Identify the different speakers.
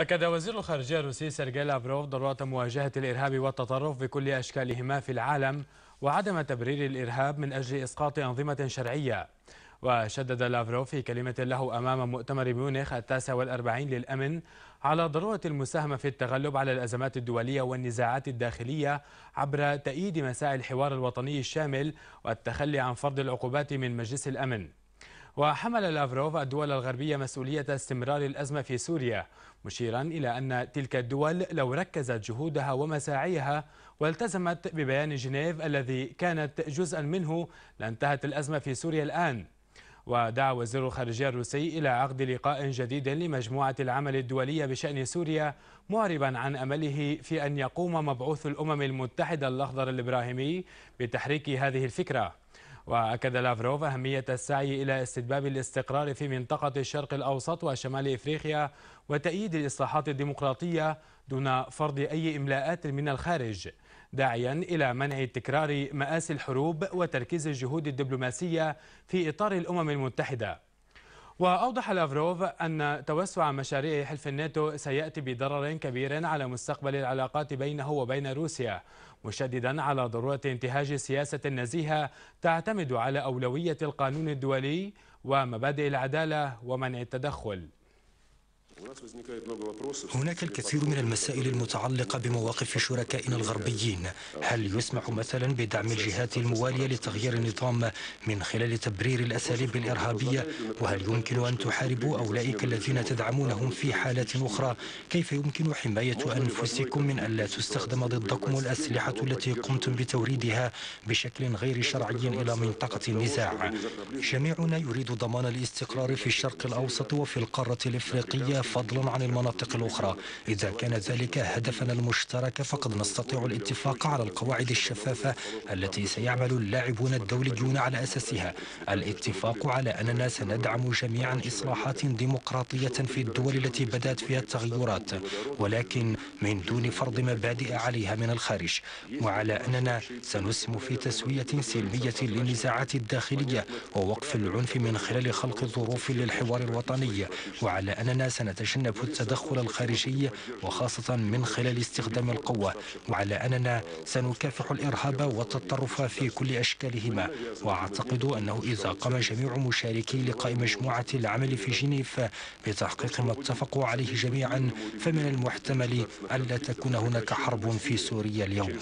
Speaker 1: أكد وزير الخارجية الروسي سيرجي لافروف ضرورة مواجهة الإرهاب والتطرف بكل أشكالهما في العالم وعدم تبرير الإرهاب من أجل إسقاط أنظمة شرعية. وشدد لافروف في كلمة له أمام مؤتمر ميونخ التاسع والأربعين للأمن على ضرورة المساهمة في التغلب على الأزمات الدولية والنزاعات الداخلية عبر تأييد مساعي الحوار الوطني الشامل والتخلي عن فرض العقوبات من مجلس الأمن. وحمل لافروف الدول الغربية مسؤولية استمرار الأزمة في سوريا مشيرا إلى أن تلك الدول لو ركزت جهودها ومساعيها والتزمت ببيان جنيف الذي كانت جزءا منه لانتهت الأزمة في سوريا الآن. ودعا وزير الخارجية الروسي إلى عقد لقاء جديد لمجموعة العمل الدولية بشأن سوريا معربا عن أمله في أن يقوم مبعوث الأمم المتحدة الأخضر الإبراهيمي بتحريك هذه الفكرة. وأكد لافروف أهمية السعي إلى استتباب الاستقرار في منطقة الشرق الأوسط وشمال إفريقيا وتأييد الإصلاحات الديمقراطية دون فرض أي إملاءات من الخارج داعيا إلى منع تكرار مآسي الحروب وتركيز الجهود الدبلوماسية في إطار الأمم المتحدة. وأوضح لافروف أن توسع مشاريع حلف الناتو سيأتي بضرر كبير على مستقبل العلاقات بينه وبين روسيا مشددا على ضرورة انتهاج سياسة نزيهة تعتمد على أولوية القانون الدولي ومبادئ العدالة ومنع التدخل.
Speaker 2: هناك الكثير من المسائل المتعلقة بمواقف شركائنا الغربيين. هل يسمح مثلا بدعم الجهات الموالية لتغيير النظام من خلال تبرير الأساليب الإرهابية؟ وهل يمكن أن تحاربوا أولئك الذين تدعمونهم في حالات أخرى؟ كيف يمكن حماية أنفسكم من ألا تستخدم ضدكم الأسلحة التي قمتم بتوريدها بشكل غير شرعي إلى منطقة النزاع؟ جميعنا يريد ضمان الاستقرار في الشرق الأوسط وفي القارة الإفريقية فضلا عن المناطق الأخرى. إذا كان ذلك هدفنا المشترك فقد نستطيع الاتفاق على القواعد الشفافة التي سيعمل اللاعبون الدوليون على أساسها. الاتفاق على أننا سندعم جميعا إصلاحات ديمقراطية في الدول التي بدأت فيها التغيرات ولكن من دون فرض مبادئ عليها من الخارج. وعلى أننا سنسهم في تسوية سلمية للنزاعات الداخلية ووقف العنف من خلال خلق ظروف للحوار الوطني. وعلى أننا سنت نتجنب التدخل الخارجي وخاصة من خلال استخدام القوة وعلى أننا سنكافح الإرهاب والتطرف في كل أشكالهما. وأعتقد أنه إذا قام جميع مشاركي لقاء مجموعة العمل في جنيف بتحقيق ما اتفقوا عليه جميعا فمن المحتمل ألا تكون هناك حرب في سوريا اليوم.